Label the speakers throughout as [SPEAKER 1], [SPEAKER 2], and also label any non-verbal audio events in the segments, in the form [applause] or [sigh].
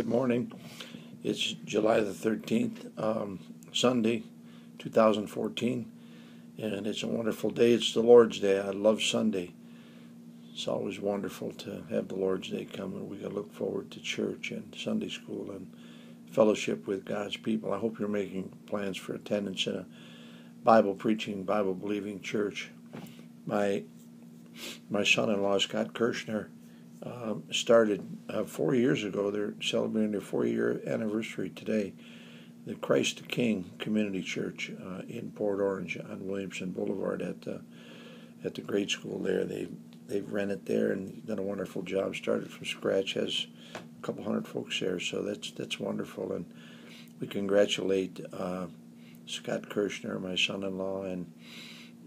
[SPEAKER 1] Good morning. It's July the 13th, um, Sunday, 2014, and it's a wonderful day. It's the Lord's Day. I love Sunday. It's always wonderful to have the Lord's Day come, and we can look forward to church and Sunday school and fellowship with God's people. I hope you're making plans for attendance in a Bible preaching, Bible believing church. My my son-in-law Scott Kirschner um, started uh, four years ago. They're celebrating their four-year anniversary today. The Christ the King Community Church uh, in Port Orange on Williamson Boulevard at the at the grade school there. They they've rented there and done a wonderful job. Started from scratch. Has a couple hundred folks there, so that's that's wonderful. And we congratulate uh, Scott Kirschner, my son-in-law, and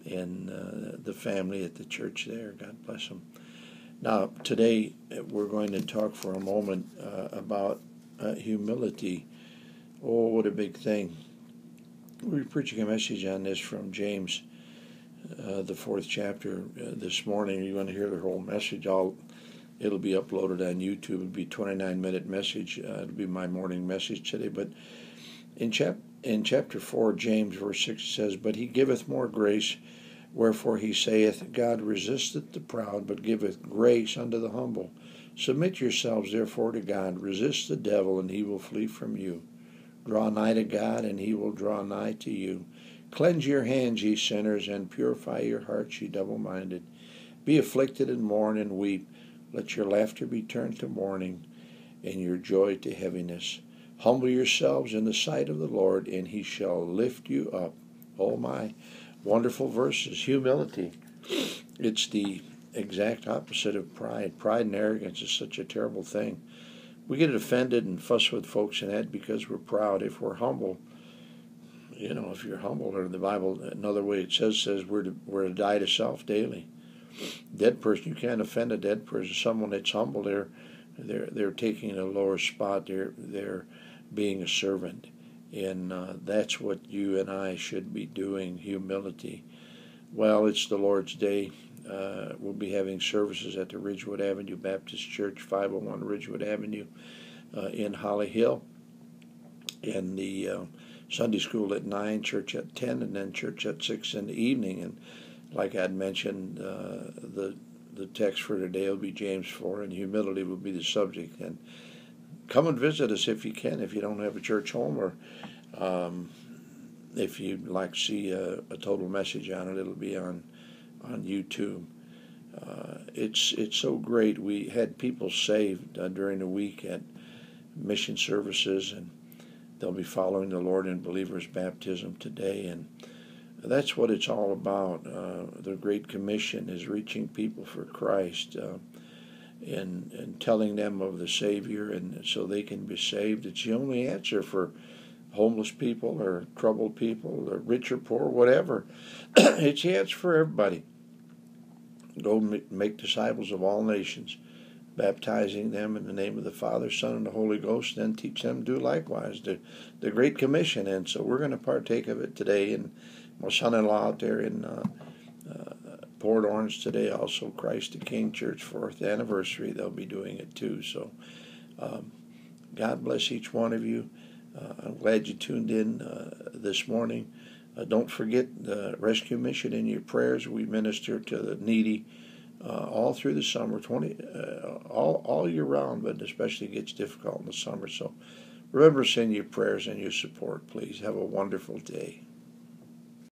[SPEAKER 1] and uh, the family at the church there. God bless them. Now, today we're going to talk for a moment uh, about uh, humility. Oh, what a big thing. We're preaching a message on this from James, uh, the fourth chapter, uh, this morning. You want to hear the whole message? I'll, it'll be uploaded on YouTube. It'll be a 29 minute message. Uh, it'll be my morning message today. But in, chap- in chapter 4, James, verse 6 says, But he giveth more grace Wherefore he saith, God resisteth the proud, but giveth grace unto the humble. Submit yourselves therefore to God, resist the devil, and he will flee from you. Draw nigh to God, and he will draw nigh to you. Cleanse your hands, ye sinners, and purify your hearts, ye double minded. Be afflicted and mourn and weep. Let your laughter be turned to mourning, and your joy to heaviness. Humble yourselves in the sight of the Lord, and he shall lift you up. Oh my! Wonderful verses. Humility. It's the exact opposite of pride. Pride and arrogance is such a terrible thing. We get offended and fuss with folks and that because we're proud. If we're humble, you know, if you're humble, or the Bible, another way it says, says we're to, we're to die to self daily. Dead person, you can't offend a dead person. Someone that's humble, they're they're they're taking a lower spot. They're they're being a servant. And uh, that's what you and I should be doing humility. Well, it's the Lord's Day. Uh, we'll be having services at the Ridgewood Avenue Baptist Church, 501 Ridgewood Avenue uh, in Holly Hill. And the uh, Sunday school at 9, church at 10, and then church at 6 in the evening. And like I'd mentioned, uh, the the text for today will be James 4, and humility will be the subject. And come and visit us if you can, if you don't have a church home, or um, if you'd like to see a, a, total message on it, it'll be on on YouTube. Uh, it's it's so great. We had people saved uh, during the week at mission services, and they'll be following the Lord in believers' baptism today, and that's what it's all about. Uh, the Great Commission is reaching people for Christ. And and telling them of the Savior, and so they can be saved. It's the only answer for homeless people or troubled people or rich or poor, whatever. [clears throat] it's the answer for everybody. Go make disciples of all nations, baptizing them in the name of the Father, Son, and the Holy Ghost, and then teach them to do likewise. The, the Great Commission, and so we're going to partake of it today. And my son-in-law out there in uh, Port Orange today, also Christ the King Church fourth anniversary. They'll be doing it too. So, um, God bless each one of you. Uh, I'm glad you tuned in uh, this morning. Uh, don't forget the rescue mission in your prayers. We minister to the needy uh, all through the summer, twenty uh, all all year round, but especially gets difficult in the summer. So, remember, send your prayers and your support. Please have a wonderful day.